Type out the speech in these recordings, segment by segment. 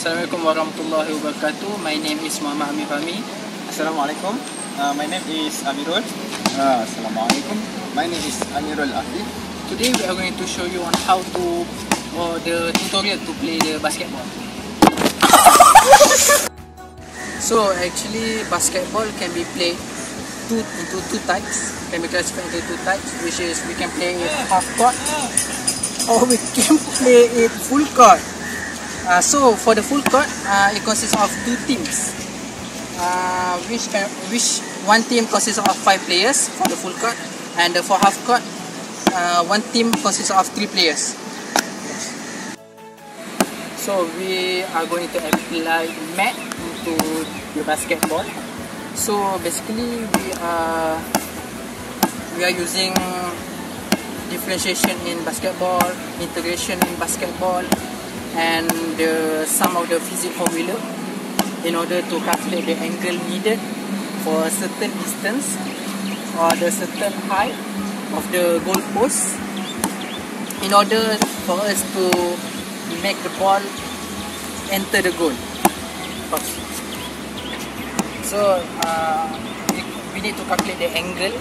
Assalamualaikum warahmatullahi wabarakatuh. My name is Muhammad Amir Fahmi. Assalamualaikum. Uh, my name is Amirul. Uh, Assalamualaikum. My name is Amirul Ahdi. Today we are going to show you on how to or the tutorial to play the basketball. so actually basketball can be played two into two types. Can be classified into two types, which is we can play it half court or we can play it full court. Uh, so for the full court, uh, it consists of two teams. Uh, which can, which one team consists of five players for the full court, and for half court, uh, one team consists of three players. So we are going to apply math into the basketball. So basically we are we are using differentiation in basketball, integration in basketball, and some of the physics formula in order to calculate the angle needed for a certain distance or the certain height of the goal post in order for us to make the ball enter the goal. So uh, we, we need to calculate the angle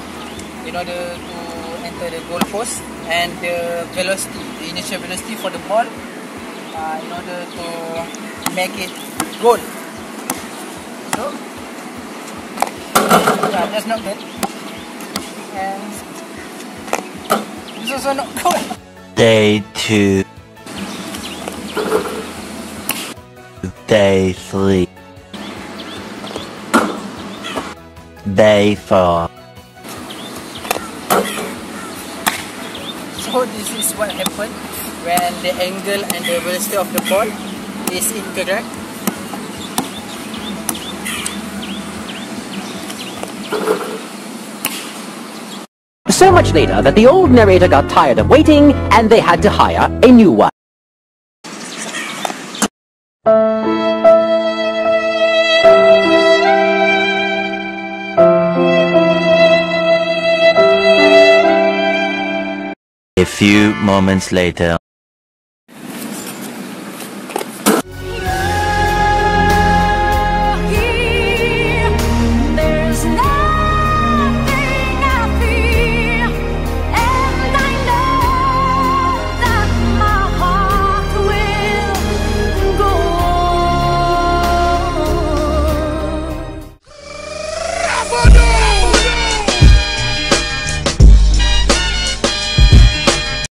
in order to enter the goal post and the velocity, the initial velocity for the ball uh, in order to make it goal. So yeah, that's not good. And this also not good. Day 2 Day 3 Day 4 So this is what happened when the angle and the velocity of the ball is incorrect. So much later that the old narrator got tired of waiting and they had to hire a new one. A few moments later